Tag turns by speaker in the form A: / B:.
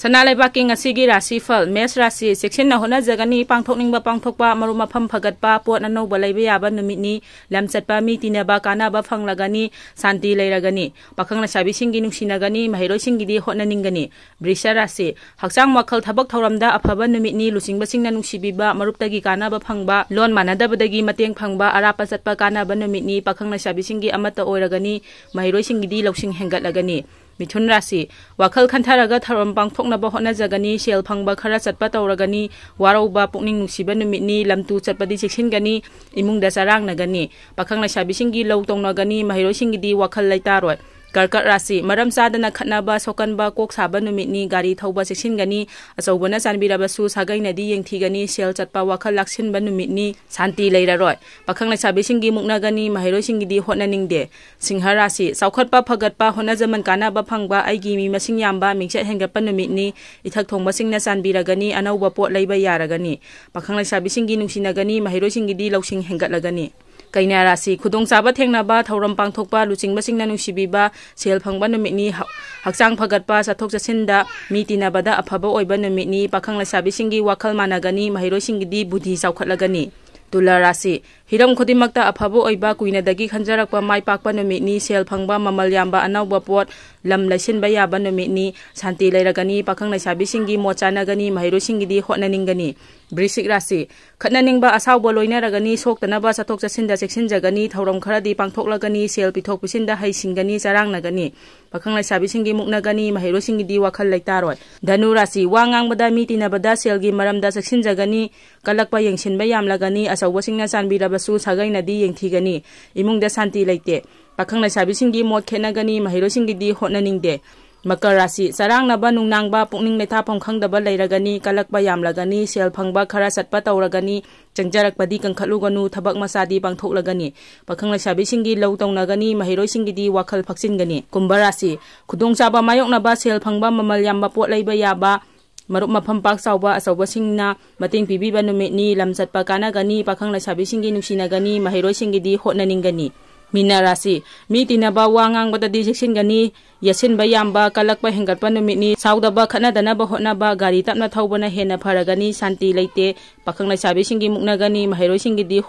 A: ꯁꯅꯥ ꯂꯩꯕꯥꯛꯀꯤ ꯉꯁꯤꯒꯤ ꯔꯥꯁꯤꯐꯜ ꯃꯦꯁ ꯔꯥꯁꯤ ꯆꯦꯛꯁꯤꯟꯅ ꯍꯣꯠꯅꯖꯒꯅꯤ ꯄꯥꯡꯊꯣꯛꯅꯤꯡꯕ ꯄꯥꯡꯊꯣꯛꯄ ꯃꯔꯨꯞ ꯃꯐꯝ ꯐꯒꯠꯄ ꯄꯣꯠ ꯑꯅꯧꯕ ꯂꯩꯕ ꯌꯥꯕ ꯅꯨꯃꯤꯠꯅꯤ ꯂꯝ ꯆꯠꯄ ꯃꯤ ꯇꯤꯟꯅꯕ ꯀꯥꯟꯅꯕ ꯐꯪꯂꯒꯅꯤ ꯁꯥꯟꯇꯤ ꯂꯩꯔꯒꯅꯤ ꯄꯥꯈꯪ ꯂꯩꯁꯥꯕꯤꯁꯤꯡꯒꯤ ꯅꯨꯡꯁꯤꯅꯒꯅꯤ ꯃꯍꯩꯔꯣꯏꯁꯤꯡꯒꯤꯗꯤ ꯍꯣꯠꯅꯅꯤꯡꯒꯅꯤ ꯕ꯭ꯔꯤꯁ ꯔꯥꯁꯤ ꯍꯛꯆꯥꯡ ꯋꯥꯈꯜ ꯊꯕꯛ ꯊꯧꯔꯝꯗ ꯑꯐꯕ ꯅꯨꯃꯤꯠꯅꯤ ꯂꯨꯆꯤꯡꯕꯁꯤꯡꯅ ꯅꯨꯡꯁꯤꯕꯤꯕ ꯃꯔꯨꯞꯇꯒꯤ ꯀꯥꯟꯅꯕ ꯐꯪꯕ ꯂꯣꯟ ꯃꯥꯟꯅꯗꯕꯗꯒꯤ ꯃꯇꯦꯡ ꯐꯪꯕ ꯑꯔꯥꯞꯄ ꯆꯠꯄ ꯀꯥꯟꯅꯕ ꯅꯨꯃꯤꯠꯅꯤ ꯄꯥꯈꯪ ꯂꯩꯁꯥꯕꯤꯁꯤꯡꯒꯤ ꯑꯃꯠꯇ ꯑꯣꯏꯔꯒꯅꯤ ꯃꯍꯩꯔꯣꯏꯁꯤꯡꯒꯤꯗꯤ ꯂꯧꯁꯤꯡ ꯍꯦꯟꯒꯠꯂꯒꯅꯤ मिथुन राशि वखल खंथरग थरम पांथोकनब होनजगनी सेल फंगब खरा चटप तौरगनी वारौबा पुकनिंग नुसिबा नुमितनी लमतु चटपदि चेक्सिनगनी इमुंगदा चरांगनगनी पाखंग लसाबिसिंगी लौ तौनगनी महिरोसिंगी वखल लैतारोय कर्कट राशि मरम चादना खनबा सोकनबा कोक साबा नुमितनी गाड़ी थौबा सेक्सिनगनी अचौबना चानबिराबसु सागैनदी येंथीगनी सेल चटपा वाखल नुमितनी शांति लेररोय पाखंग लसाबिसिंगी मुक्नगनी महिरोसिंगी होटननिंगदे सिंह राशि चौखटपा फगटपा होनजमन कानाबा फंगबा आइगी मी मसिंग यामबा मिंगचत हेंगटपा नुमितनी इथक थोंबसिंगना चानबिरगनी अनौबा पोट लैबा यारगनी पाखंग महिरोसिंगी लौसिंग हेंगटलगनी kaina rasi khudong cha ba thengna ba thorom pang thok pa luching ba singna nung sibi ba sel phang ba ni hak sang pagat pa sa thok cha sin da mi ti ba da apha ba oi ba numi ni pa khang la sa bi mahiro singi di budhi sau khat laga ni tula rasi hiram khodi makta apha kuina dagi khanjara mai pak pa numi ni sel phang ba mamal yam ba anau ba ꯂꯝ ꯂꯩꯁꯤꯟꯕ ꯌꯥꯕ ꯅꯨꯃꯤꯠꯅꯤ ꯁꯥꯟꯇꯤ ꯂꯩꯔꯒꯅꯤ ꯄꯥꯈꯪ ꯂꯩꯁꯥꯕꯤꯁꯤꯡꯒꯤ ꯃꯣꯠ ꯆꯥꯟꯅꯒꯅꯤ ꯃꯍꯩꯔꯣꯏꯁꯤꯡꯒꯤꯗꯤ ꯍꯣꯠꯅꯅꯤꯡꯒꯅꯤ ꯕ꯭ꯔꯤꯁꯤꯛ ꯔꯥꯁꯤ ꯈꯠꯅꯅꯤꯡꯕ ꯑꯁꯥꯎꯕ ꯂꯣꯏꯅꯔꯒꯅꯤ ꯁꯣꯛꯇꯅꯕ ꯆꯠꯊꯣꯛ ꯆꯠꯁꯤꯟꯗ ꯆꯦꯛꯁꯤꯟꯖꯒꯅꯤ ꯊꯧꯔꯝ ꯈꯔꯗꯤ ꯄꯥꯡꯊꯣꯛꯂꯒꯅꯤ ꯁꯦꯜ ꯄꯤꯊꯣꯛ ꯄꯤꯁꯤꯟꯗ ꯍꯩꯁꯤꯡꯒꯅꯤ ꯆꯔꯥꯡꯅꯒꯅꯤ ꯄꯥꯈꯪ ꯂꯩꯁꯥꯕꯤꯁꯤꯡꯒꯤ ꯃꯨꯛꯅꯒꯅꯤ ꯃꯍꯩꯔꯣꯏꯁꯤꯡꯒꯤꯗꯤ ꯋꯥꯈꯜ ꯂꯩꯇꯥꯔꯣꯏ ꯙꯅꯨ ꯔꯥꯁꯤ ꯋꯥ ꯉꯥꯡꯕꯗ ꯃꯤ ꯇꯤꯟꯅꯕꯗ ꯁꯦꯜꯒꯤ ꯃꯔꯝꯗ ꯆꯦꯛꯁꯤꯟꯖꯒꯅꯤ ꯀꯜꯂꯛꯄ ꯌꯦꯡꯁꯤꯟꯕ ꯌꯥꯝꯂꯒꯅꯤ ꯑꯆꯧꯕꯁꯤꯡꯅ ꯆꯥꯟꯕꯤꯔꯕꯁꯨ ꯁꯥꯒꯩꯅꯗꯤ ꯌꯦꯡꯊꯤꯒꯅꯤ ꯏꯃꯨꯡꯗ ꯁꯥꯟꯇꯤ ꯂꯩꯇꯦ ꯄꯥꯈꯪ ꯂꯩꯁꯥꯕꯤꯁꯤꯡꯒꯤ ꯃꯣꯠ ꯈꯦꯠꯅꯒꯅꯤ ꯃꯍꯩꯔꯣꯏꯁꯤꯡꯒꯤꯗꯤ ꯍꯣꯠꯅꯅꯤꯡꯗꯦ ꯃꯀꯔ ꯔꯥꯁꯤ ꯆꯔꯥꯡꯅꯕ ꯅꯨꯡꯅꯥꯡꯕ ꯄꯨꯛꯅꯤꯡ ꯂꯩꯊꯥꯐꯝ ꯈꯪꯗꯕ ꯂꯩꯔꯒꯅꯤ ꯀꯜꯂꯛꯄ ꯌꯥꯝꯂꯒꯅꯤ ꯁꯦꯜ ꯐꯪꯕ ꯈꯔ ꯆꯠꯄ ꯇꯧꯔꯒꯅꯤ ꯆꯪꯖꯔꯛꯄꯗꯤ ꯀꯟꯈꯠꯂꯨꯒꯅꯨ ꯊꯕꯛ ꯃꯆꯥꯗꯤ ꯄꯥꯡꯊꯣꯛꯂꯒꯅꯤ ꯄꯥꯈꯪ ꯂꯩꯁꯥꯕꯤꯁꯤꯡꯒꯤ ꯂꯧ ꯇꯧꯅꯒꯅꯤ ꯃꯍꯩꯔꯣꯏꯁꯤꯡꯒꯤꯗꯤ ꯋꯥꯈꯜ ꯐꯛꯆꯤꯟꯒꯅꯤ ꯀꯨꯝꯚ ꯔꯥꯁꯤ ꯈꯨꯗꯣꯡꯆꯥꯕ ꯃꯥꯌꯣꯛꯅꯕ ꯁꯦꯜ ꯐꯪꯕ ꯃꯃꯜ ꯌꯥꯝꯕ ꯄꯣꯠ ꯂꯩꯕ ꯌꯥꯕ ꯃꯔꯨꯞ ꯃꯐꯝ ꯄꯥꯛ ꯆꯥꯎꯕ ꯑꯆꯧꯕꯁꯤꯡꯅ ꯃꯇꯦꯡ ꯄꯤꯕꯤꯕ ꯅꯨꯃꯤꯠꯅꯤ ꯂꯝ ꯆꯠꯄ ꯀꯥꯟꯅꯒꯅꯤ ꯄꯥꯈꯪ ꯂꯩꯁꯥꯕꯤꯁꯤꯡꯒꯤ ꯅꯨꯡꯁꯤꯅꯒꯅꯤ ꯃꯍꯩꯔꯣꯏꯁꯤꯡꯒꯤꯗꯤ ꯍꯣꯠꯅꯅꯤꯡꯒꯅꯤ मीना राशि मी तीनबा वांगांग बददी सेक्शनगनी यसिनबा यामबा कलकबा हेंगतबा नुमितनी साउदबा गाड़ी तपना थौबना हेन फरगनी शांति लेते पाखंग लाइसाबी मूक्गनी महरों की सिंगी दी